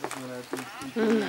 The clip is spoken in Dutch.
dat is maar een